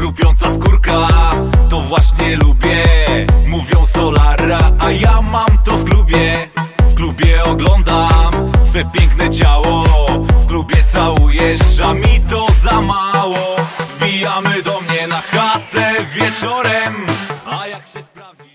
chrupiąca skórka. To właśnie lubię Mówią Solara, a ja mam to w klubie. W klubie oglądam Twe piękne ciało. W klubie całujesz, a mi to za mało. Wbijamy do mnie na chatę wieczorem A jak się sprawdzi?